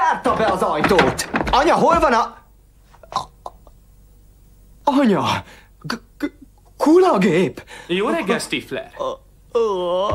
zárta be az ajtót? Anya, hol van a... a- Anya! K- k- Kulagép! Jó reggel, Stifler! Ó,